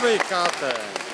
Obrigada.